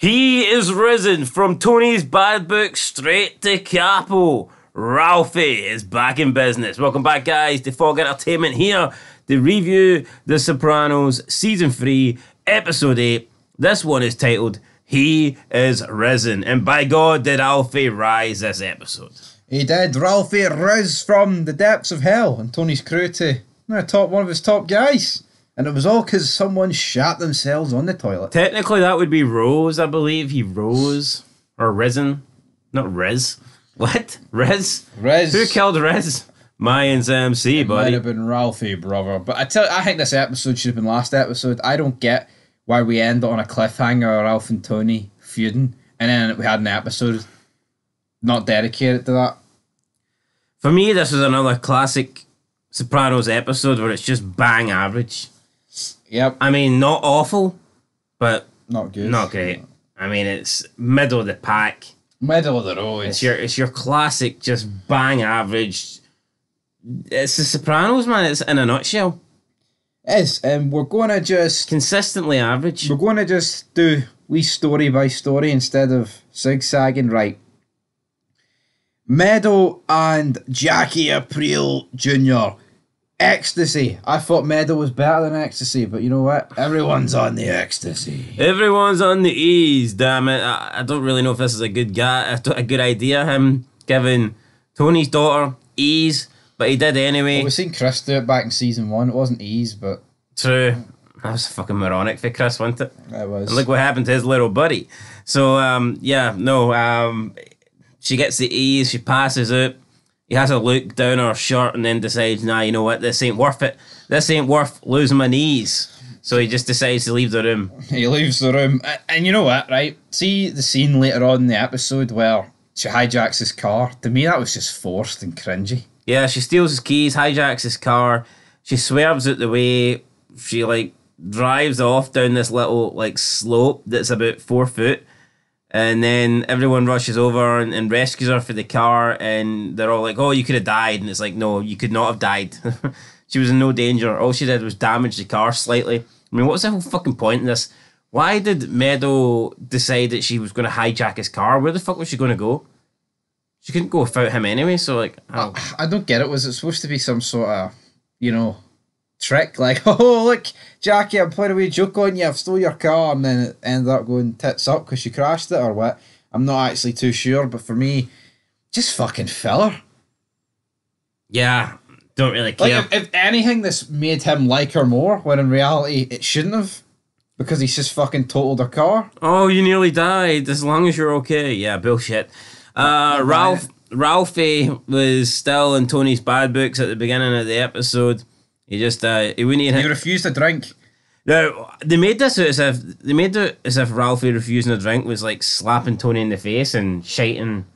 He is risen from Tony's bad book straight to Capo. Ralphie is back in business. Welcome back, guys, to Fog Entertainment here to review The Sopranos Season 3, Episode 8. This one is titled He is Risen. And by God, did Ralphie rise this episode. He did. Ralphie rose from the depths of hell and Tony's crew to no, top one of his top guys. And it was all because someone shat themselves on the toilet. Technically, that would be Rose, I believe. He rose. Or risen. Not Riz. What? Riz? Riz. Who killed Riz? Mayans MC, Might buddy. have been Ralphie, brother. But I tell I think this episode should have been last episode. I don't get why we end on a cliffhanger, Ralph and Tony feuding, and then we had an episode not dedicated to that. For me, this is another classic Sopranos episode where it's just bang average. Yep, I mean, not awful, but not good. not great. I mean, it's middle of the pack. Middle of the road. It's your it's your classic, just bang average. It's the Sopranos, man. It's in a nutshell. Yes, and we're gonna just Consistently average. we're gonna just do we story by story instead of zigzagging. Right. Meadow and Jackie April Jr. Ecstasy. I thought Meadow was better than Ecstasy, but you know what? Everyone's on the ecstasy. Everyone's on the ease, damn it. I, I don't really know if this is a good guy, a, a good idea. Him giving Tony's daughter ease, but he did anyway. Well, we seen Chris do it back in season one. It wasn't ease, but True. That was fucking moronic for Chris, wasn't it? it was. And look what happened to his little buddy. So, um, yeah, no, um, she gets the ease, she passes out. He has a look down her shirt and then decides, nah, you know what, this ain't worth it. This ain't worth losing my knees. So he just decides to leave the room. He leaves the room, and you know what, right? See the scene later on in the episode where she hijacks his car. To me, that was just forced and cringy. Yeah, she steals his keys, hijacks his car. She swerves out the way. She like drives off down this little like slope that's about four foot. And then everyone rushes over and, and rescues her for the car, and they're all like, "Oh, you could have died," and it's like, "No, you could not have died. she was in no danger. All she did was damage the car slightly. I mean, what's the whole fucking point in this? Why did Meadow decide that she was going to hijack his car? Where the fuck was she going to go? She couldn't go without him anyway. So like, oh, I don't get it. Was it supposed to be some sort of, you know, trick? Like, oh, look, Jackie, I'm playing a wee joke on you. I've stole your car. And then it ended up going tits up because she crashed it or what? I'm not actually too sure. But for me, just fucking filler. yeah, don't really Like, care. if, if anything, this made him like her more, when in reality, it shouldn't have. Because he's just fucking totaled her car. Oh, you nearly died. As long as you're okay. Yeah, bullshit. Uh, Ralph Ralphie was still in Tony's bad books at the beginning of the episode. He just uh, he wouldn't eat He refused to drink. Now they made this as if they made it as if Ralphie refusing a drink was like slapping Tony in the face and shiting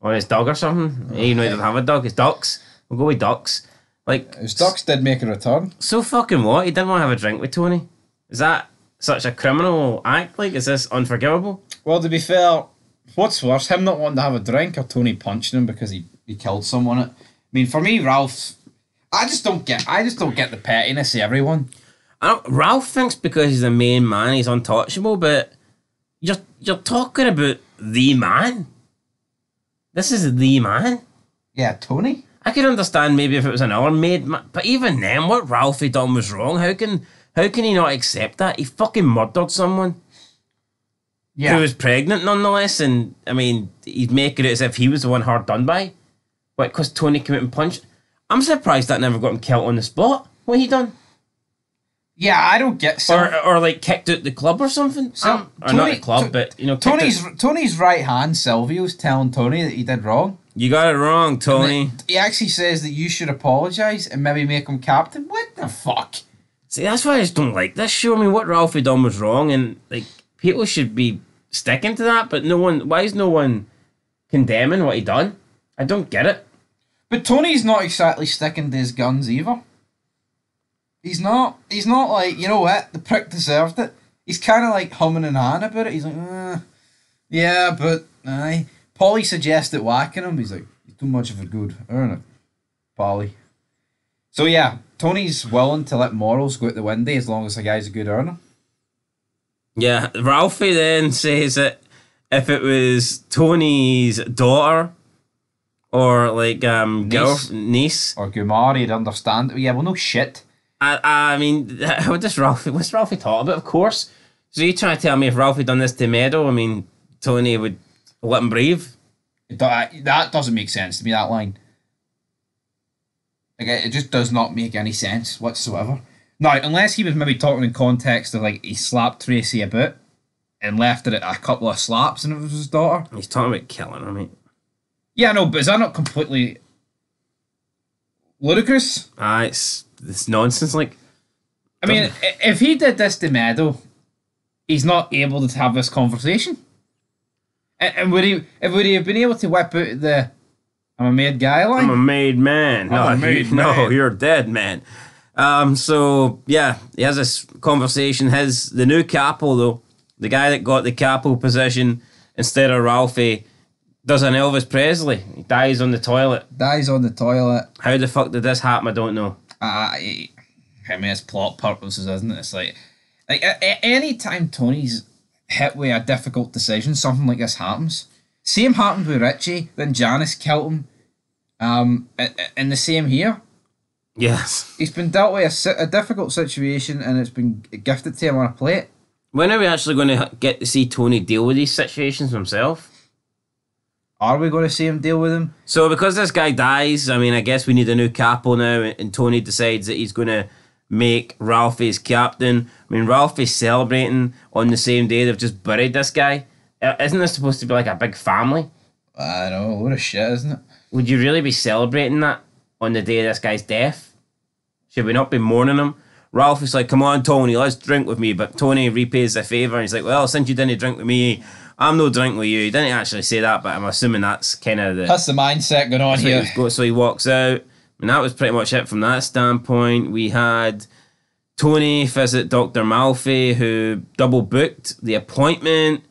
on his dog or something. Even though he doesn't have a dog, his ducks. We'll go with ducks. Like His ducks did make a return. so fucking what? He didn't want to have a drink with Tony. Is that such a criminal act? Like, is this unforgivable? Well, to be fair, what's worse, him not wanting to have a drink or Tony punching him because he, he killed someone? I mean, for me, Ralph, I just don't get, I just don't get the pettiness of everyone. I don't, Ralph thinks because he's the main man, he's untouchable, but you're you're talking about the man. This is the man. Yeah, Tony. I could understand maybe if it was another maid, ma- but even then, what Ralphie done was wrong. How can how can he not accept that? He fucking murdered someone Yeah. who was pregnant, nonetheless. And I mean, he'd make it as if he was the one hard done by. What? Because Tony came out and punched. I'm surprised that never got him killed on the spot. What he done? yeah, I don't get so. or or like kicked out the club or something. Um, so, or not the club, To- but you know, Tony's out- Tony's right hand, Silvio's telling Tony that he did wrong. You got it wrong, Tony. He actually says that you should apologize and maybe make him captain. What the fuck? See, that's why I just don't like this show. I mean, what Ralphie done was wrong, and like people should be sticking to that. But no one. Why is no one condemning what he done? I don't get it. But Tony's not exactly sticking to his guns either. He's not. He's not like you know what the prick deserved it. He's kind of like humming and hawing about it. He's like, uh, yeah, but aye. Paulie suggested whacking him. He's like, he's too much of a good earner, Paulie. So yeah, Tony's willing to let morals go out the window as long as the guy's a good earner. Yeah, Ralphie then says that if it was Tony's daughter or like um girl Niece. niece, Or Gumar, he'd understand. Yeah, well, no shit. I I mean, what does Ralphie? What's Ralphie talking about? Of course. So you trying to tell me if Ralphie done this to Meadow? I mean, Tony would let him breathe. It do- I- that doesn't make sense to me, that line. Like, it just does not make any sense whatsoever. Now, unless he was maybe talking in context of like he slapped Tracee a bit and left it at a couple of slaps and it was his daughter. He's talking about killing her, mate. Yeah, no, but is that not completely ludicrous? Ah, it's it's nonsense. Like, I mean, i- if he did this to Meadow, he's not able to have this conversation. And, and would he? If would he have been able to whip out the "I'm a made guy" line? I'm a made man. No, I'm a made you- no, you're dead, man. Um, so yeah, he has this conversation. His the new capo though, the guy that got the capo position instead of Ralphie, does an Elvis Presley. He dies on the toilet. Dies on the toilet. How the fuck did this happen? I don't know. Uh, I mean, it's plot purposes, isn't it? It's like, like a, a, any time Tony's hit with a difficult decision, something like this happens. Same happened with Richie. Then Janice killed him. Um, and the same here. Yes. He's been dealt with a, a difficult situation, and it's been gifted to him on a plate. When are we actually going to get to see Tony deal with these situations himself? Are we going to see him deal with him? So because this guy dies, I mean, I guess we need a new capo now, and Tony decides that he's going to make Ralphie his captain. I mean, Ralphie's celebrating on the same day they've just buried this guy. Uh, Isn't this supposed to be like a big family? I don't know. What a shit, isn't it? Would you really be celebrating that on the day of this guy's death? Should we not be mourning him? Ralph is like, come on, Tony, let's drink with me. But Tony repays the favour and he's like, well, since you didn't drink with me, I'm no drink with you. He didn't actually say that, but I'm assuming that's kind of the. That's the mindset going on here. he, so he walks out, and that was pretty much it from that standpoint. We had Tony visit Dr. Melfi, who double booked the appointment.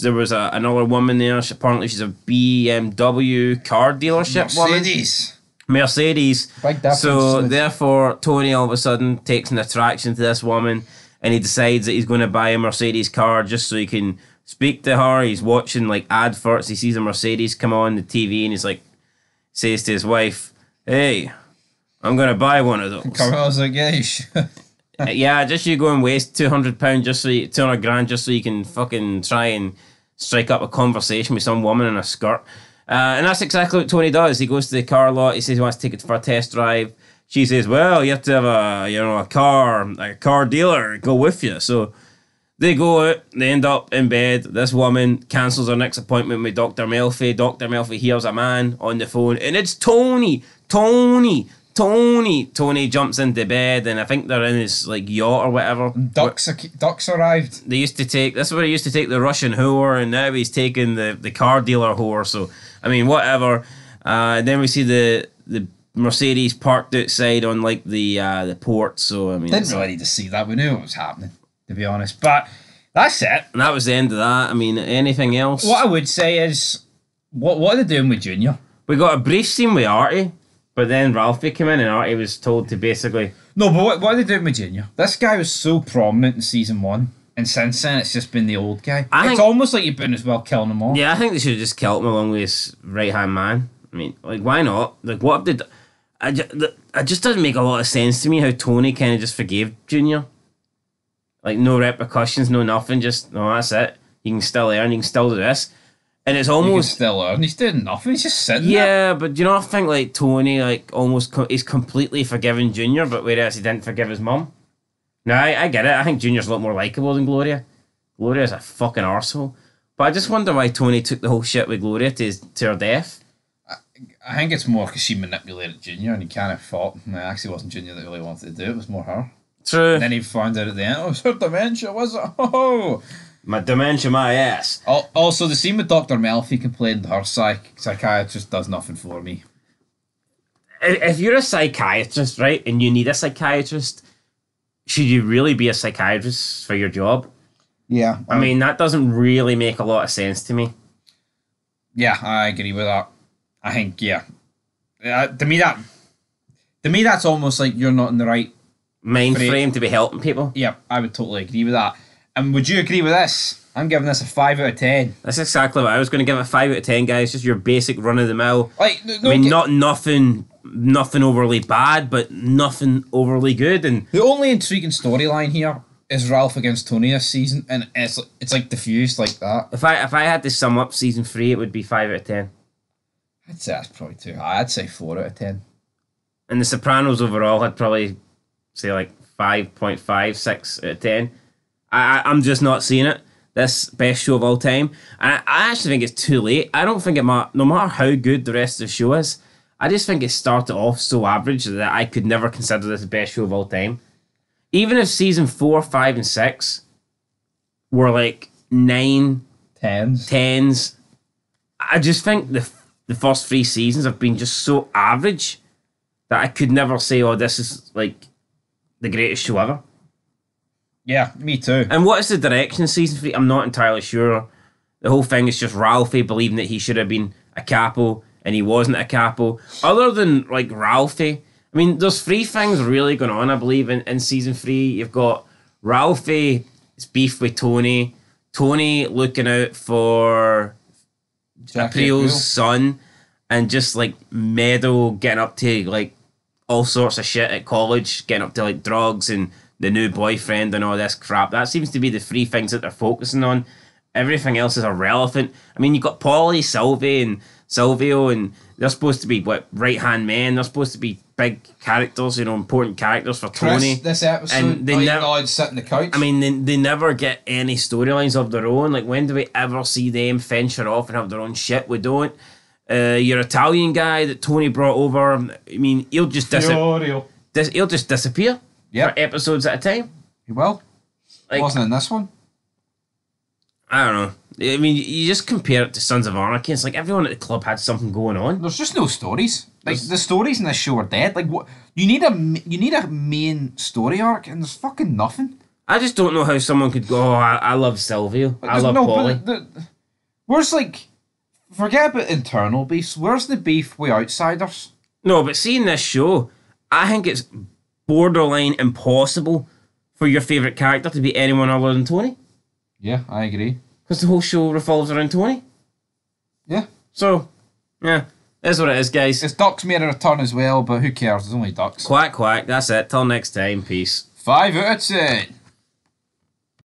There was a, another woman there. She, apparently, she's a BMW car dealership woman. Mercedes. Mercedes. Big. So therefore, Tony all of a sudden takes an attraction to this woman, and he decides that he's going to buy a Mercedes car just so he can speak to her. He's watching like adverts. He sees a Mercedes come on the TV, and he's like, says to his wife, "Hey, I'm going to buy one of those." Carmel's like, yeah, you should. Uh, yeah, just you go and waste two hundred pound just so you, two hundred grand just so you can fucking try and strike up a conversation with some woman in a skirt. Uh, and that's exactly what Tony does. He goes to the car lot. He says he wants to take it for a test drive. She says, "Well, you have to have a you know a car a car dealer go with you." So they go out. They end up in bed. This woman cancels her next appointment with Doctor Melfi. Doctor Melfi hears a man on the phone, and it's Tony. Tony. Tony. Tony jumps into bed, and I think they're in his like yacht or whatever. Ducks, ducks arrived. They used to take. This is where he used to take the Russian whore, and now he's taking the, the car dealer whore. So I mean, whatever. Uh, and then we see the the Mercedes parked outside on like the uh, the port. So I mean, Didn't really need to see that. We knew it was happening, to be honest. But that's it. and that was the end of that. I mean, anything else? What I would say is, what what are they doing with Junior? We got a brief scene with Artie, but then Ralphie came in, and Artie was told to basically. No, but what, what are they doing with Junior? This guy was so prominent in season one, and since then it's just been the old guy. I it's think- almost like you've been as well killing them all. Yeah, I think they should have just killed him along with his right hand man. I mean, like, why not? Like, what did? I just, it just doesn't make a lot of sense to me how Tony kind of just forgave Junior. Like, no repercussions, no nothing. Just no, that's it. You can still earn. You can still do this, and it's You can almost still earn. He's doing nothing. He's just sitting there. yeah. But you know, I think like Tony like almost co- he's completely forgiven Junior, but whereas he didn't forgive his mum. No, I, I get it. I think Junior's a lot more likable than Gloria. Gloria's a fucking arsehole. But I just wonder why Tony took the whole shit with Gloria to, his, to her death. I think it's more because she manipulated Junior and he kind of thought, no, it actually wasn't Junior that really wanted to do it, it was more her. True. And then he found out at the end, oh, it was her dementia, was it? Oh! My dementia, my ass. Al- Also, the scene with Dr. Melfi complained her psych- psychiatrist does nothing for me. If if you're a psychiatrist, right, and you need a psychiatrist, should you really be a psychiatrist for your job? Yeah. I mean, that doesn't really make a lot of sense to me. yeah, I agree with that. I think, yeah. Uh, to me, that. To me, that's almost like you're not in the right Mind Frame. frame to be helping people. Yeah, I would totally agree with that. And would you agree with this? I'm giving this a five out of ten. That's exactly what I was going to give it. Five out of ten, guys. Just your basic run of the mill. Like, no, I mean, not nothing, nothing overly bad, but nothing overly good. And The only intriguing storyline here is Ralph against Tony this season, and it's it's like diffused like that. if I if I had to sum up season three, it would be five out of ten. I'd say that's probably too high. I'd say four out of ten. And The Sopranos overall, I'd probably say like 5.5, 6 out of 10. I, I, I'm just not seeing it. This best show of all time. And I, I actually think it's too late. I don't think it matters, no matter how good the rest of the show is, I just think it started off so average that I could never consider this the best show of all time. Even if season 4, 5, and 6 were like 9, Tens. 10s, I just think the, the first three seasons have been just so average that I could never say, oh, this is like the greatest show ever. Yeah, me too. And what is the direction of season three? I'm not entirely sure. The whole thing is just Ralphie believing that he should have been a capo and he wasn't a capo. Other than like Ralphie, I mean, there's three things really going on, I believe, in, in season three. You've got Ralphie's beef with Tony, Tony looking out for April's son and just like Meadow getting up to like all sorts of shit at college, getting up to like drugs and the new boyfriend and all this crap. That seems to be the three things that they're focusing on. Everything else is irrelevant. I mean, you've got Paulie, Sylvie, and Silvio, and they're supposed to be what right hand men. They're supposed to be big characters, you know, important characters for Chris, Tony. this episode, And they never- sit in the couch. I mean, they, they never get any storylines of their own. Like, when do we ever see them venture off and have their own shit? We don't. Uh, your Italian guy that Tony brought over, I mean, he'll just dis- Furio. dis- he'll just disappear Yep. for episodes at a time. He will. Like, Wasn't in this one. I don't know. I mean, you just compare it to Sons of Anarchy. It's like everyone at the club had something going on. There's just no stories. Like the stories in this show are dead. Like what you need a you need a main story arc, and there's fucking nothing. I just don't know how someone could go. Oh, I, I love Silvio. I love no, Paulie. but the, where's like, forget about internal beefs. Where's the beef with outsiders? No, but seeing this show, I think it's borderline impossible for your favorite character to be anyone other than Tony, Yeah, I agree. because the whole show revolves around Tony. Yeah, So, yeah, that's what it is, guys. it's Ducks made a return as well, but who cares? There's only Ducks. Quack quack. That's it. Till next time. Peace. Five out of ten.